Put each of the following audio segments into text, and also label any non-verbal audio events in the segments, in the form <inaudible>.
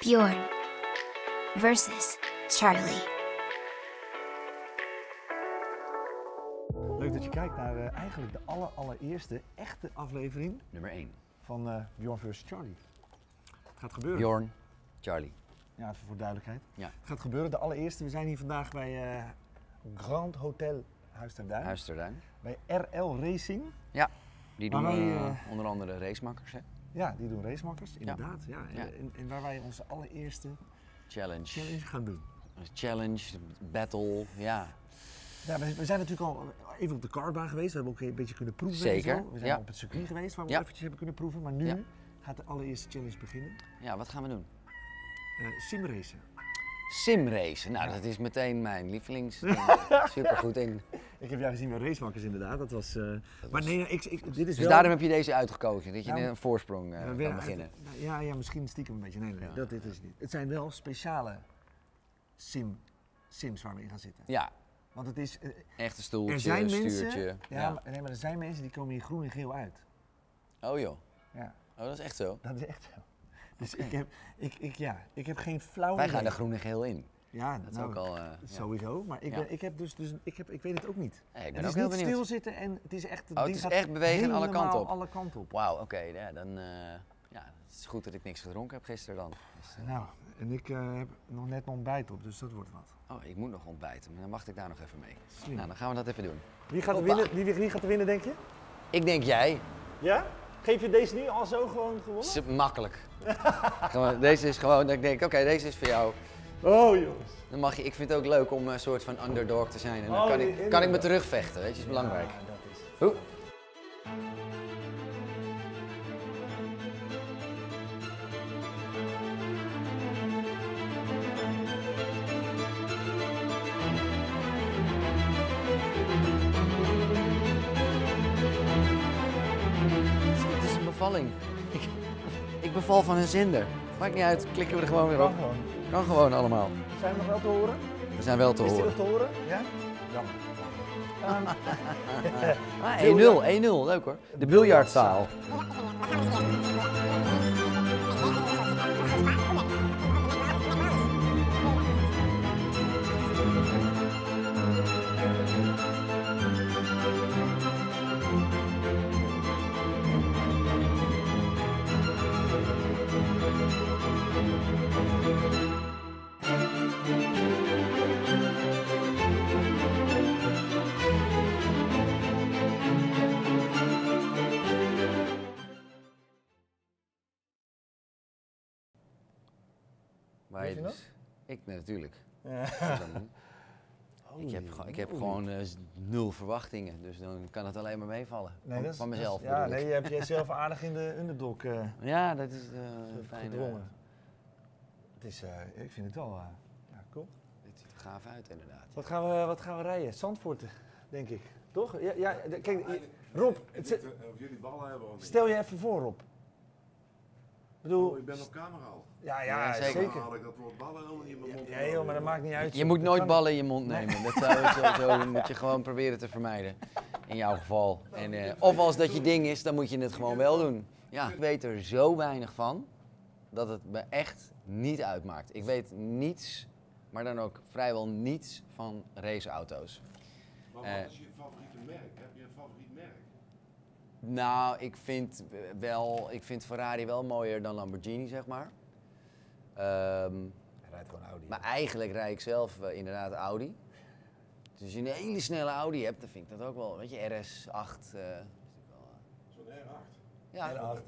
Bjorn versus Charlie. Leuk dat je kijkt naar eh, eigenlijk de aller, allereerste echte aflevering Nummer 1. van eh Bjorn vs. Charlie. Het gaat gebeuren. Bjorn, Charlie. Ja, even voor duidelijkheid. Ja. Het gaat gebeuren, de allereerste. We zijn hier vandaag bij eh, Grand Hotel Huis ter Duin. Huis ter Duin. Bij RL Racing. Ja, die doen wij, onder andere racemakkers, hè? Ja, die doen racemakkers, inderdaad. Ja. Ja. En, en waar wij onze allereerste Challenge. challenge gaan doen. Challenge, battle, ja. Ja, we, zijn natuurlijk al even op de kartbaan geweest. We hebben ook een beetje kunnen proeven. en Zeker, zo. We zijn ja. op het circuit geweest waar we Ja. eventjes hebben kunnen proeven. Maar nu Ja. gaat de allereerste challenge beginnen. Ja, wat gaan we doen? Eh simracen. Simracen. Nou, dat is meteen mijn lievelings. <laughs> Super goed in. Ik heb jou gezien bij racemakkers inderdaad. Dat was... eh, maar was- nee, ik, ik, dit is Dus wel... daarom heb je deze uitgekozen, dat je Nou, een voorsprong Ja, kan beginnen. Ja, ja, misschien stiekem een beetje. Nee, nee, Ja. dat dit is niet. Het zijn wel speciale sim, sims waar we in gaan zitten. Ja, Want het is... eh, echte stoeltje, er zijn mensen... stuurtje. Ja, Ja. Maar, nee, maar er zijn mensen die komen hier groen en geel uit. Oh joh, Ja, oh, dat is echt zo. dat is echt zo. Dus ik, heb, ik, ik, ja, ik heb geen flauw Wij idee. gaan er groen en geel in. Ja, Dat is nou, ook al. eh, ja. Sowieso, maar ik, ben, ik heb dus, dus ik, heb, ik weet het ook niet. Ja, ik ben het ook is niet benieuwd. stilzitten en het is echt... Oh, het is echt bewegen alle kanten op. alle kanten op. Wauw, oké, ja, dan. eh, ja, het is goed dat ik niks gedronken heb gisteren dan. Dus, eh, Nou, en ik heb nog net mijn ontbijt op, dus dat wordt wat. oh, ik moet nog ontbijten, maar dan wacht ik daar nog even mee. Slim. Nou, dan gaan we dat even doen. Wie gaat er winnen, wie, wie gaat er winnen, denk je? Ik denk jij. Ja? Geef je deze nu al zo gewoon gewonnen? Is makkelijk. <laughs> deze is gewoon, dat ik denk, oké, deze is voor jou. Oh jongens. Dan mag je, ik vind het ook leuk om een soort van underdog te zijn. En dan Oh, kan, ik, kan ik me terugvechten, weet je, is belangrijk. Ja, dat is het. Hoe? Bevalling. Ik, ik beval van een zender. Maakt niet uit, klikken we er gewoon weer Kan op. gewoon. Kan gewoon allemaal. Zijn we nog wel te horen? We zijn wel te Is horen. nog te horen? Ja? Jammer. Ehm, <laughs> Ah, 1-0, 1-0, leuk hoor. De biljartzaal. Weet je je ik nee, natuurlijk. ja. <laughs> Ik heb, gewoon- ik heb gewoon eh, nul verwachtingen, dus dan kan het alleen maar meevallen. Nee, van, dat is- van dat is- mezelf Ja, nee, je hebt jezelf <laughs> aardig in de underdog eh Ja, dat is eh fijn. gedwongen. Het is, eh, ik vind het wel, eh, ja, cool. Dit ziet er gaaf uit inderdaad. Wat gaan we, wat gaan we rijden? Zandvoort, denk ik. Toch? Ja, ja kijk, Rob, het of jullie ballen hebben of niet. stel je even voor, Rob. Ik bedoel, Oh, ik ben op camera al. ja, Ja, ja, zeker. zeker. Dan had ik dat woord ballen helemaal niet in mijn mond. Ja, joh, maar dat maakt niet uit. Je moet nooit ballen in je mond nemen. Dat zou je sowieso <laughs> moet je gewoon proberen te vermijden. In jouw geval. En, eh, of als dat je ding is, dan moet je het gewoon wel doen. Ja, ik weet er zo weinig van dat het me echt niet uitmaakt. Ik weet niets, maar dan ook vrijwel niets van raceauto's. Maar Eh. wat is je favoriete merk? Heb je een favoriet merk? Nou, ik vind wel, ik vind Ferrari wel mooier dan Lamborghini, zeg maar. Ehm, Hij rijdt gewoon Audi. maar eigenlijk rijd ik zelf eh, inderdaad Audi. Dus als je een hele snelle Audi hebt, dan vind ik dat ook wel, weet je, RS8. eh, Zo'n R8. ja, En oké. acht.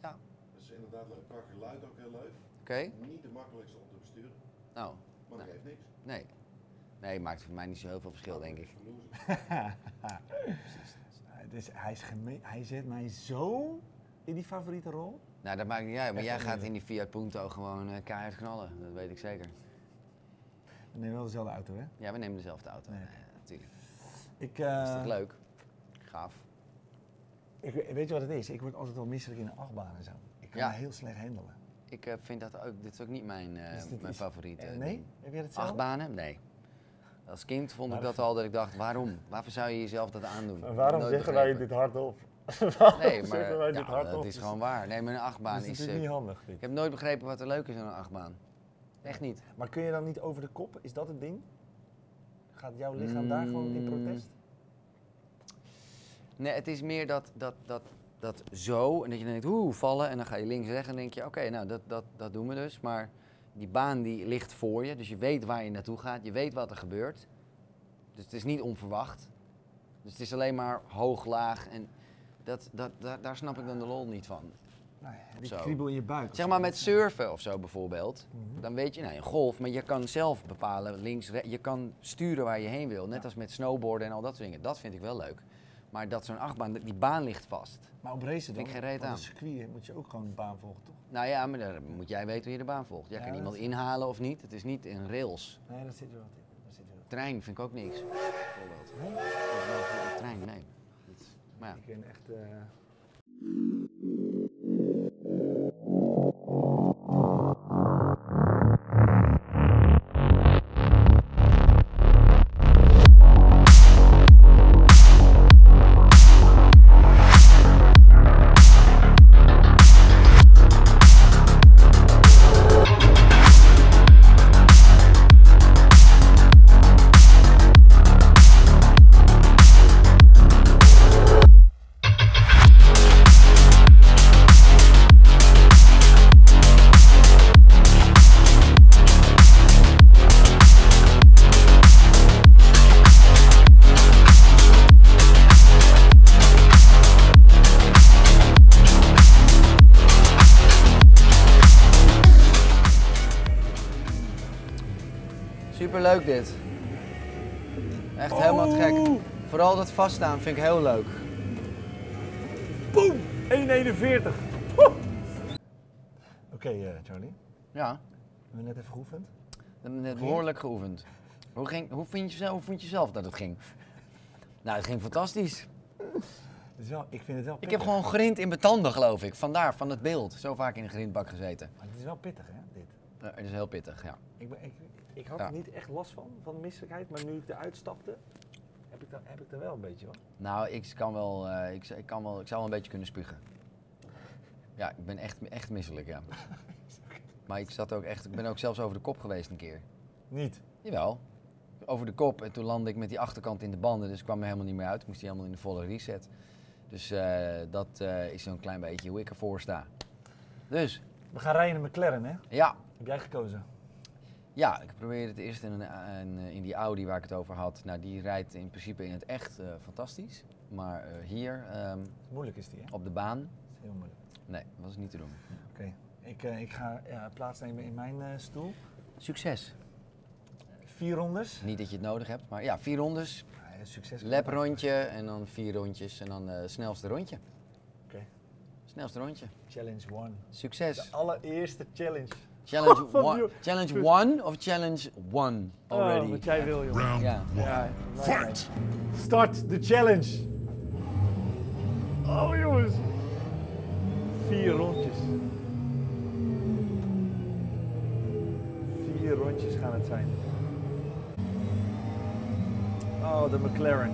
Dat is inderdaad leuk. Qua geluid ook heel leuk. Niet de makkelijkste om te besturen, Nou, maar dat Nee. geeft niks. nee. Nee, maakt voor mij niet zo heel veel verschil, denk ik. Verlozen. <laughs> Het is, hij, is hij zet mij zo in die favoriete rol. Nou, dat maakt niet uit, maar Echt jij gaat in die Fiat Punto gewoon eh, keihard knallen. Dat weet ik zeker. We nemen wel dezelfde auto, hè? Ja, we nemen dezelfde auto. Nee. Nee, natuurlijk. Ik, Dat is eh, toch leuk? Gaaf. ik, weet je wat het is? Ik word altijd wel misselijk in een achtbaan en zo. Ik kan Ja. heel slecht handelen. Ik eh, vind dat ook, dit is ook niet mijn, eh, dit mijn favoriete. Eh, nee? ding. Heb jij het zelf? Achtbanen? Nee. Als kind vond ik dat al dat ik dacht, waarom? Waarvoor zou je jezelf dat aandoen? En waarom Nooit zeggen wij dit hardop? <laughs> Nee, wij maar dit ja, hardop, dat is dus- gewoon waar. Nee, maar een achtbaan is is... natuurlijk eh, niet handig. dit. ik heb nooit begrepen wat er leuk is aan een achtbaan. Echt niet. Maar kun je dan niet over de kop? Is dat het ding? Gaat jouw lichaam daar gewoon in Mm. protest? Nee, het is meer dat, dat, dat, dat zo, en dat je denkt, oeh, vallen, en dan ga je links weg en denk je, oké, nou, dat, dat, dat doen we dus. Maar die baan die ligt voor je, dus je weet waar je naartoe gaat, je weet wat er gebeurt. Dus het is niet onverwacht. Dus het is alleen maar hoog, laag en dat, dat, daar, daar snap ik dan de lol niet van. Nee, die kriebel in je buik. Zeg maar met surfen of zo bijvoorbeeld, dan weet je, nou, een golf, maar je kan zelf bepalen, links, re- je kan sturen waar je heen wil. Net Ja. als met snowboarden en al dat soort dingen. Dat vind ik wel leuk. Maar dat zo'n achtbaan, die baan ligt vast. Maar op racen dan? Vind ik geen reet op een aan. circuit moet je ook gewoon een baan volgen, toch? Nou ja, maar dan moet jij weten hoe je de baan volgt. Jij Ja, kan iemand is- inhalen of niet. Het is niet een rails. Nee, dat zit er wel in. Dat zit er wel Trein vind ik ook niks. Bijvoorbeeld. Dat is wel trein, nee. Maar ja. in. Ik ben echt... eh, Superleuk dit. Echt helemaal te gek. Oeh. Vooral dat vaststaan vind ik heel leuk. Boom! 1,41. Woe! Oké, eh, Charlie. Ja, Hebben we net even geoefend? we hebben net behoorlijk geoefend. Hoe, ging, hoe, vind je zelf, hoe vond je zelf dat het ging? Nou, het ging fantastisch. Het is wel, ik vind het wel Ik heb gewoon grind in mijn tanden, geloof ik. Vandaar, van het beeld. Zo vaak in een grindbak gezeten. Maar het is wel pittig, hè, dit. Ja, het is heel pittig, ja. Ik, ben, ik, ik had er niet echt last van, van misselijkheid. Maar nu ik eruit stapte, heb ik, er, heb ik er wel een beetje hoor. Nou, ik kan wel, eh, ik, ik, kan wel, ik zou wel een beetje kunnen spugen. Ja, ik ben echt, echt misselijk, ja. <laughs> Maar ik, zat ook echt, ik ben ook zelfs over de kop geweest een keer. Niet. Jawel. Over de kop. En toen landde ik met die achterkant in de banden, dus ik kwam er helemaal niet meer uit. Moest hij helemaal in de volle reset. Dus eh, dat eh, is zo'n klein beetje hoe ik ervoor sta. Dus, We gaan rijden in McLaren, hè? ja. Heb jij gekozen? Ja, ik probeerde het eerst in, een, een, eh, in die Audi waar ik het over had. Nou, die rijdt in principe in het echt eh, fantastisch. Maar eh, hier, ehm, Moeilijk is die, hè? op de baan, Dat is heel moeilijk. nee, was niet te doen. Oké. Ik, eh, ik ga plaatsnemen in mijn eh, stoel. Succes. Vier rondes. Niet dat je het nodig hebt, maar ja, vier rondes. Ja, succes. Lap rondje en dan vier rondjes en dan eh snelste rondje. Oké. Snelste rondje. Challenge one. Succes. De allereerste challenge. Challenge <laughs> Van one, die- challenge one of challenge one Oh, already? wat jij wil, joh. ja. Ja, Fight! Start the challenge. Oh jongens. Vier rondjes. Vier rondjes gaan het zijn. Oh, de McLaren.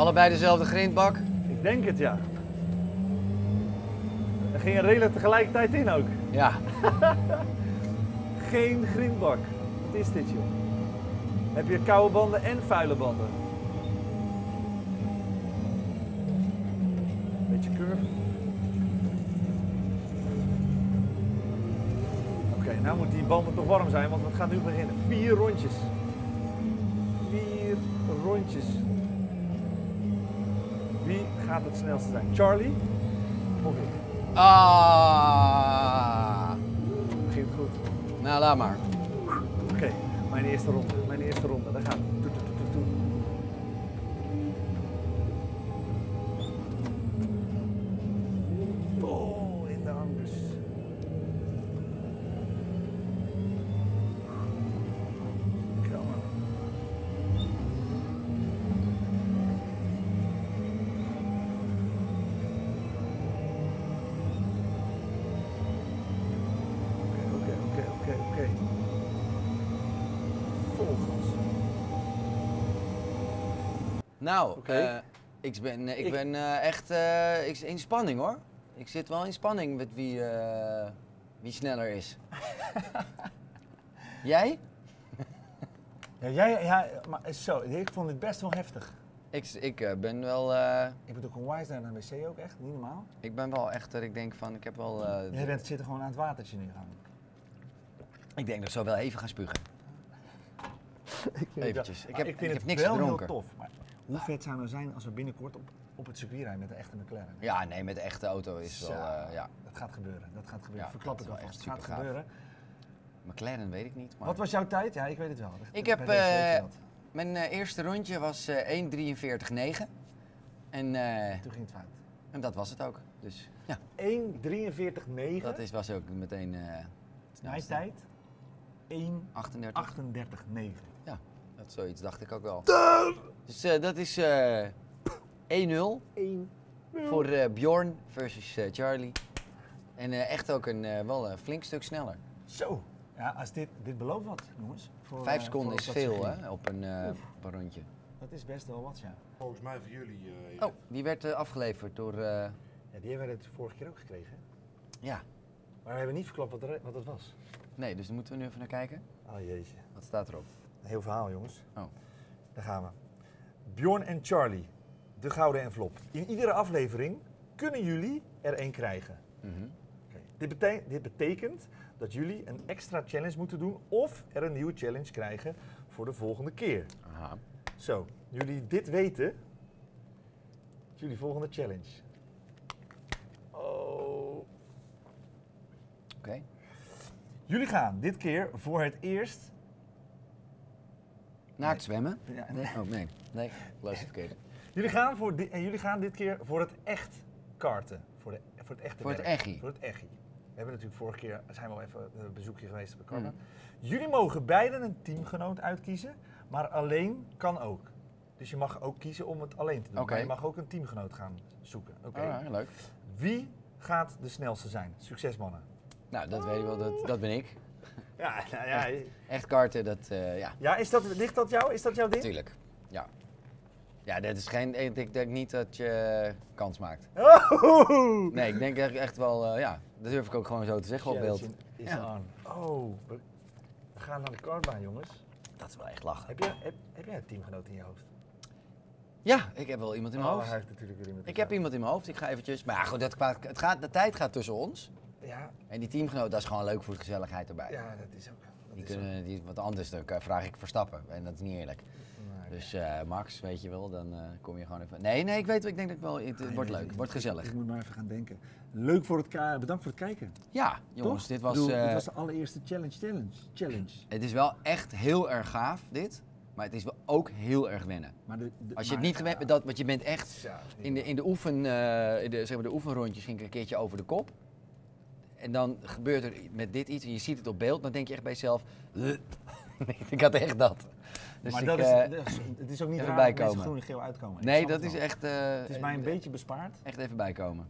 Allebei dezelfde grindbak. Ik denk het ja. Er gingen redelijk tegelijkertijd in ook. Ja. <laughs> Geen grindbak. Wat is dit joh? Heb je koude banden en vuile banden? Beetje curve. Oké, nou moeten die banden toch warm zijn, want het gaat nu beginnen. Vier rondjes. Vier rondjes. Gaat het snelste zijn? Charlie of ik? Ah. Begint goed. Nou, laat maar. Oké, mijn eerste ronde. Mijn eerste ronde. Daar gaan we. Nou, eh, ik ben, ik Ik- ben eh, echt eh, ik, in spanning hoor. Ik zit wel in spanning met wie, eh, wie sneller is. <laughs> Jij? Ja, jij, ja, maar zo, ik vond dit best wel heftig. Ik, ik eh, ben wel, eh, Ik moet ook een wise naar de wc ook, echt, niet normaal. ik ben wel echt dat ik denk van, ik heb wel, eh, Jij bent zit gewoon aan het watertje nu gaan. ik denk dat ik zo wel even ga spugen. <laughs> Eventjes. Ik heb, ik vind ik heb het niks wel gedronken. heel tof. Hoe vet zou het nou zijn als we binnenkort op, op het circuit rijden met een echte McLaren? Ja, nee, met de echte auto is wel, eh, ja. Dat gaat gebeuren, dat gaat gebeuren. Ja, Verklap dat het alvast, het gaat gebeuren. McLaren weet ik niet, maar... Wat was jouw tijd? Ja, ik weet het wel. Ik heb, dat. Mijn eh, eerste rondje was eh 1.43.9. En, Toen ging het fout. en dat was het ook. Dus ja, 1.43.9. dat is, was ook meteen Mijn tijd 38. 1.38.9. Dat zoiets dacht ik ook wel. Dus eh, dat is eh 1-0 1. voor eh, Bjorn versus eh, Charlie. En eh, echt ook een, eh, wel een flink stuk sneller. Zo. Ja, als dit, dit belooft wat, jongens. Voor, Vijf seconden voor is veel hè, op een, eh, op een rondje. Dat is best wel wat, ja. Volgens mij voor jullie. eh. Oh, die werd afgeleverd door... eh, ja die hebben we het vorige keer ook gekregen. hè? ja, Maar we hebben niet verklapt wat, er, wat het was. nee, dus daar moeten we nu even naar kijken. Oh jeetje. Wat staat erop? Een heel verhaal, jongens. Oh. Daar gaan we. Bjorn en Charlie, de gouden envelop. In iedere aflevering kunnen jullie er één krijgen. Mhm. Dit, bete- dit betekent dat jullie een extra challenge moeten doen of er een nieuwe challenge krijgen voor de volgende keer. Aha. Zo, jullie dit weten, jullie volgende challenge. Oh. Oké. Jullie gaan dit keer voor het eerst. Naakt zwemmen? Ja, Nee. Oh, nee. Nee, het verkeerd. Jullie gaan, voor di- en jullie gaan dit keer voor het echt karten. Voor, de, voor het echte Voor het echie. Voor het echie. We hebben natuurlijk vorige keer, zijn we al even een bezoekje geweest bij Karma. Mhm. Jullie mogen beiden een teamgenoot uitkiezen, maar alleen kan ook. Dus je mag ook kiezen om het alleen te doen. Maar je mag ook een teamgenoot gaan zoeken. Oké. Oh, ja, leuk. Wie gaat de snelste zijn? Succes mannen. Nou, dat weet je wel, dat, dat ben ik. Ja, nou ja. Echt karten, dat, eh, ja, Ja, is dat, ligt dat jou? Is dat jouw ding? natuurlijk. Ja. Ja, dat is geen, ik denk, niet dat je kans maakt. <laughs> Oh! Nee, ik denk echt, echt wel, eh, ja, dat durf ik ook gewoon zo te zeggen op beeld. Is Ja. Oh, we, gaan naar de kartbaan, jongens. Dat is wel echt lachen. Heb jij, heb, heb jij een teamgenoot in je hoofd? Ja, ik heb wel iemand in mijn Oh, hoofd. hij heeft natuurlijk weer iemand in Ik heb iemand in mijn hoofd, ik ga eventjes, maar ja, goed, dat, het gaat, de tijd gaat tussen ons. Ja, En die teamgenoot, dat is gewoon leuk voor de gezelligheid erbij. ja, dat is ook. Dat Die is kunnen, die, wat anders, dan vraag ik Verstappen. En dat is niet eerlijk. nee, Dus eh, Max, weet je wel, dan eh, kom je gewoon even... Nee, nee, ik weet, ik denk dat ik wel, het, het wordt nee, leuk, ik- wordt gezellig. Ik moet maar even gaan denken. Leuk voor het bedankt voor het kijken. Ja, jongens, Toch? dit was... Bedoel, eh, dit was de allereerste challenge, challenge, challenge. Het is wel echt heel erg gaaf, dit. Maar het is wel ook heel erg wennen. Maar de, de- Als je het niet gewend bent, dat, want je bent echt... Ja, In de, in de, oefen, eh, in de, zeg maar de oefenrondjes ging ik een keertje over de kop. En dan gebeurt er met dit iets en je ziet het op beeld. Dan denk je echt bij jezelf... <laughs> Ik had echt dat. Dus maar ik, dat is, eh, het is ook niet raar dat groen en geel uitkomen. Nee, dat is echt... eh, Het is mij een beetje bespaard. Echt even bijkomen.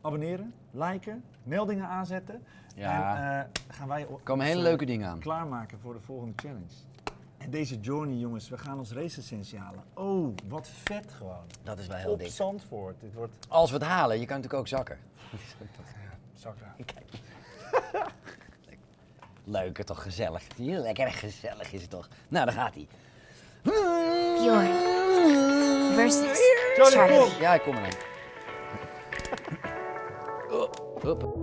Abonneren, liken, meldingen aanzetten. Ja. En eh, gaan wij komen hele eh, leuke dingen aan. klaarmaken voor de volgende challenge. En deze journey, jongens, we gaan ons race halen. Oh, wat vet gewoon. Dat is wel heel Op dik. Zandvoort. Dit wordt Als we het halen, je kan natuurlijk ook zakken. <laughs> zakken. <laughs> Leuker toch, gezellig. Heel lekker gezellig is het toch. Nou, daar gaat hij. Bjorn versus Johnny, Charlie. Ja, ik kom eraan. <laughs> Oh, hop.